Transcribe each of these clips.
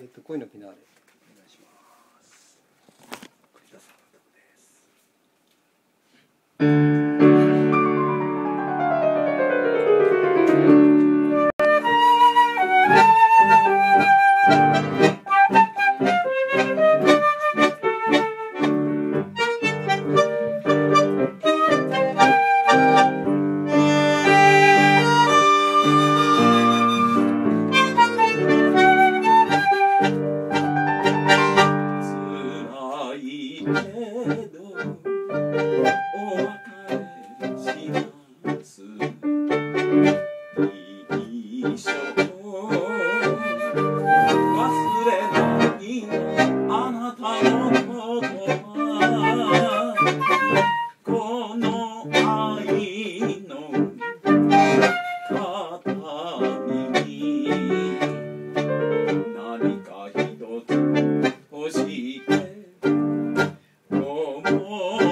えっ、ー、と恋のピナーレお願いします。栗田さんのとこです。Oh.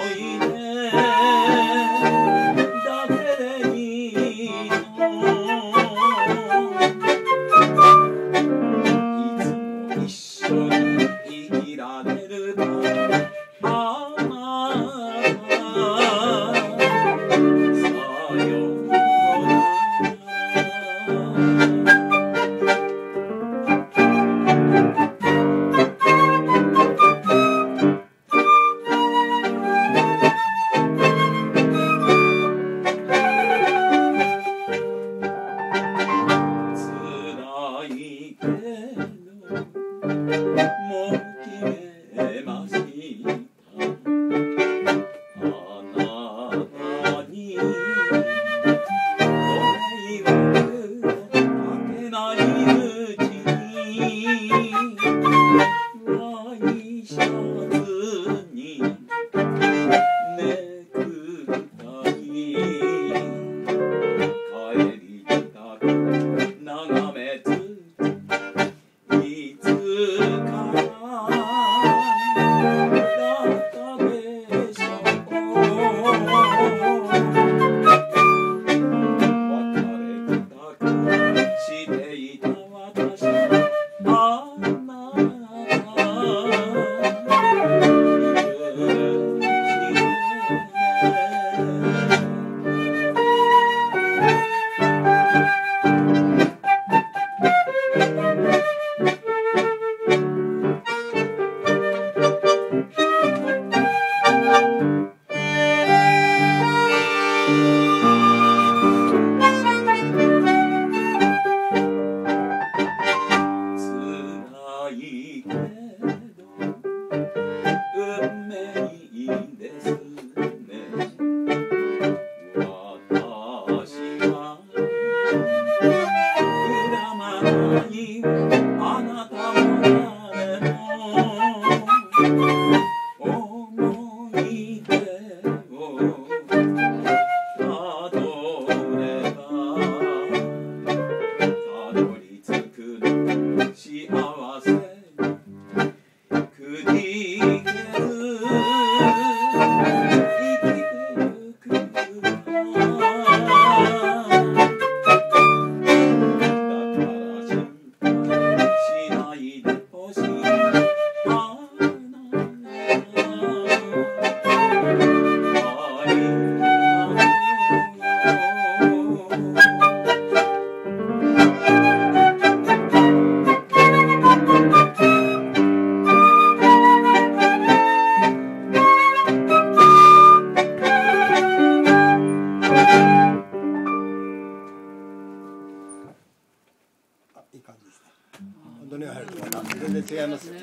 どれが入るか全然違いますね。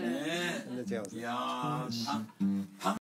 全然違います、いや